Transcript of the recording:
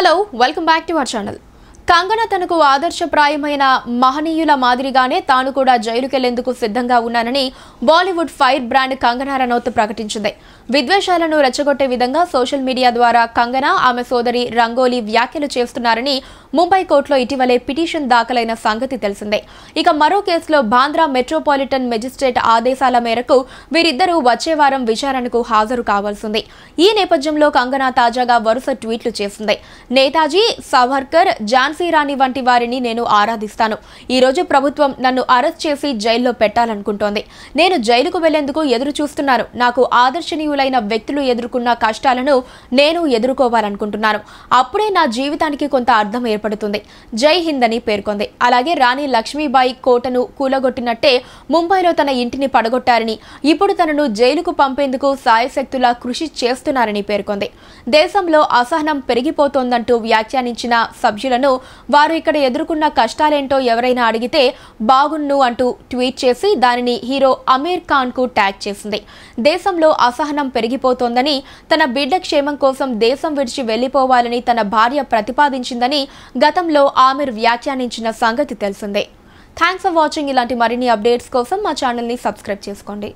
Hello welcome back to our channel. Kangana తనకు ఆదర్శప్రాయమైన మహనీయుల మాదిరిగానే తాను కూడా జైలుకెళ్ళేందుకు సిద్ధంగా ఉన్నానని Bollywood fire brand Kangana Ranaut ప్రకటించింది. విద్వేషాలను రెచ్చగొట్టే విధంగా సోషల్ మీడియా ద్వారా కంగనా ఆమె సోదరి రంగోలీ వ్యాఖ్యలు చేస్తున్నారని ముంబై కోర్టులో ఇటీవలే పిటిషన్ దాఖలైన సంగతి తెలిసిందే. ఇక మరో కేసులో బాంద్రా మెట్రోపాలిటన్ మెజిస్ట్రేట్ ఆదేశాల మేరకు వీరిద్దరూ వచ్చే వారం విచారణకు హాజరు కావాల్సింది. ఈ నేపథ్యంలో కంగనా తాజాగా వరుస ట్వీట్లు చేసింది. నేతాజీ సవర్కర్ ఝాన్సీ రాణి వంటి వారిని నేను ఆరాధిస్తాను. ఈరోజు ప్రభుత్వం నన్ను అరెస్ట్ చేసి జైల్లో పెట్టాలనుకుంటోంది. నేను జైలుకు వెళ్ళేందుకు ఎదురు చూస్తున్నాను నాకు ఆదర్శనీయులైన వ్యక్తులు ఎదుర్కొన్న కష్టాలను నేను ఎదుర్కోవాలనుకుంటున్నాను. అప్పుడే నా జీవితానికి కొంత అర్థం ఏర్పడుతుంది. జై హింద్ అని పేర్కొంది. అలాగే రాణి లక్ష్మీబాయి కోటను కూలగొట్టినట్టే ముంబైలో తన ఇంటిని పడగొట్టారని ఇప్పుడు తనను జైలుకు పంపేందుకు సాయశక్తులా కృషి చేస్తున్నారని పేర్కొంది. దేశంలో అసహనం పెరిగిపోతోందంటూ వ్యాఖ్యానించిన సభ్యులను వారు ఇక్కడ ఎదుర్కొన్న కష్టాలేంటో ఎవరైనా అడిగితే బాగున్ను అంటూ ట్వీట్ చేసి దానిని హీరో అమీర్ ఖాన్కు ట్యాగ్ చేసింది. దేశంలో అసహనం పెరిగిపోతోందని తన బిడ్డ క్షేమం కోసం దేశం విడిచి వెళ్ళిపోవాలని తన భార్య ప్రతిపాదించిందని గతంలో ఆమిర్ వ్యాఖ్యానించిన సంగతి తెలిసిందే. థ్యాంక్స్ ఫర్ వాచింగ్ ఇలాంటి మరిన్ని అప్డేట్స్ కోసం మా ఛానల్ని సబ్స్క్రైబ్ చేసుకోండి.